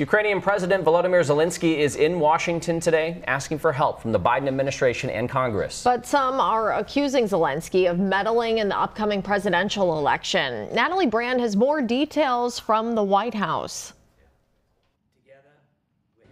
Ukrainian President Volodymyr Zelensky is in Washington today asking for help from the Biden administration and Congress. But some are accusing Zelensky of meddling in the upcoming presidential election. Natalie Brand has more details from the White House.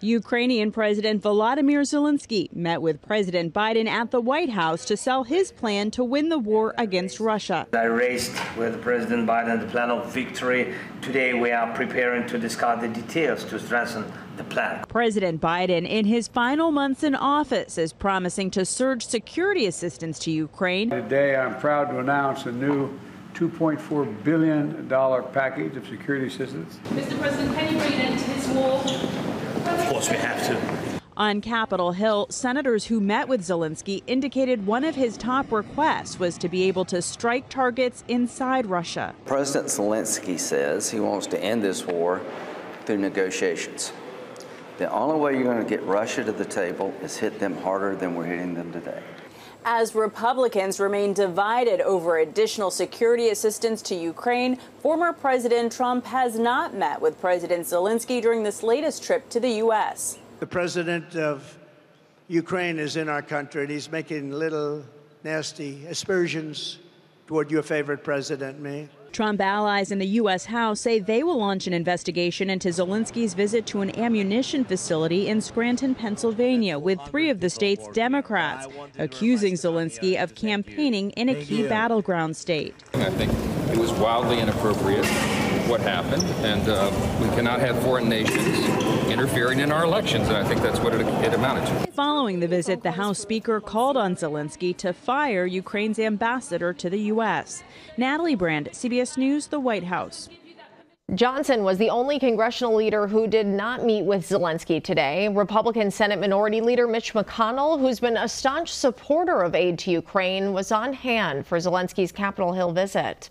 Ukrainian President Volodymyr Zelensky met with President Biden at the White House to sell his plan to win the war against Russia. I raised with President Biden the plan of victory. Today we are preparing to discuss the details to strengthen the plan. President Biden, in his final months in office, is promising to surge security assistance to Ukraine. Today I'm proud to announce a new $2.4 billion package of security assistance. Mr. President, can you read into his war? Of course we have to. On Capitol Hill, senators who met with Zelensky indicated one of his top requests was to be able to strike targets inside Russia. President Zelensky says he wants to end this war through negotiations. The only way you're going to get Russia to the table is hit them harder than we're hitting them today. As Republicans remain divided over additional security assistance to Ukraine, former President Trump has not met with President Zelensky during this latest trip to the U.S. The president of Ukraine is in our country, and he's making little nasty aspersions toward your favorite president, me. Trump allies in the U.S. House say they will launch an investigation into Zelensky's visit to an ammunition facility in Scranton, Pennsylvania, with three of the state's Democrats, accusing Zelensky of campaigning in a key battleground state. I think it was wildly inappropriate what happened, and uh, we cannot have foreign nations interfering in our elections, and I think that's what it, it amounted to. Following the visit, the House Speaker called on Zelensky to fire Ukraine's ambassador to the U.S. Natalie Brand, CBS News, the White House. Johnson was the only congressional leader who did not meet with Zelensky today. Republican Senate Minority Leader Mitch McConnell, who's been a staunch supporter of aid to Ukraine, was on hand for Zelensky's Capitol Hill visit.